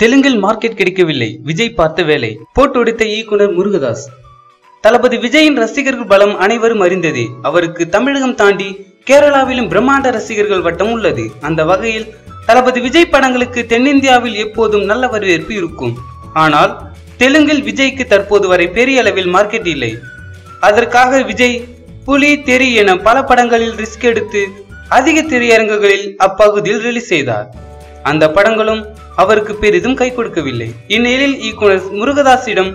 தெலுங்கில் மார்க்கெட் கிடைக்கவில்லை. விஜய் பார்த்த வேலை. போட்டொடித்த இயக்குனர் முருகதாஸ். தளபதி விஜயின் ரசிகர்கள் பலம் அனைவரும் அறிந்ததே. அவருக்கு தமிழகம் தாண்டி கேரளாவிலும் பிரம்மாண்ட ரசிகர்கள் வட்டம் உள்ளது. அந்த வகையில் தளபதி விஜய் படங்களுக்கு தென்னிந்தியாவில் எப்போதும் நல்ல வரவேற்பு இருக்கும். ஆனால் தெலுங்கில் விஜய்க்கு தற்போது வரை பெரிய அளவில் மார்க்கெட் இல்லை. அதற்காக விஜய் புலி தெரி என பல படங்களில் ரிஸ்க் எடுத்து அதிக திரையரங்குகளில் அப்பகுதியில் ரிலீஸ் செய்தார். அந்த படங்களும் அவருக்கு பெரிதும் கை கொடுக்கவில்லை. இந்நிலையில் இயக்குனர் முருகதாஸிடம்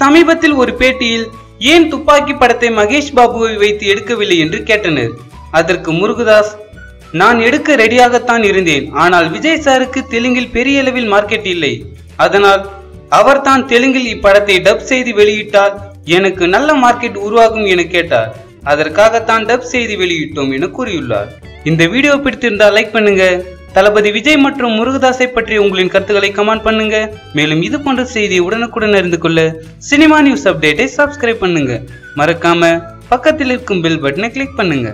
சமீபத்தில் ஒரு பேட்டியில் ஏன் துப்பாக்கி படத்தை மகேஷ் பாபுவை வைத்து எடுக்கவில்லை? என்று கேட்டனர். அதற்கு முருகதாஸ் நான் எடுக்க ரெடியாகத்தான் இருந்தேன். ஆனால் விஜய் சாருக்கு தெலுங்கில் பெரிய அளவில் மார்க்கெட் இல்லை. அதனால் அவர் தான் தெலுங்கில் இப்படத்தை டப் செய்து வெளியிட்டால் எனக்கு நல்ல மார்க்கெட் உருவாகும் என கேட்டார். அதற்காகத்தான் டப் செய்து வெளியிட்டோம் என கூறியுள்ளார். இந்த வீடியோ பிடித்திருந்தால் லைக் பண்ணுங்க. தளபதி விஜய் மற்றும் முருகதாஸை பற்றி உங்களின் கருத்துக்களை கமெண்ட் பண்ணுங்க. மேலும் இது போன்ற செய்தியை உடனுக்குடன் அறிந்து கொள்ள சினிமா நியூஸ் அப்டேட்டை சப்ஸ்கிரைப் பண்ணுங்க. மறக்காம பக்கத்தில் இருக்கும் பெல் பட்டனை கிளிக் பண்ணுங்க.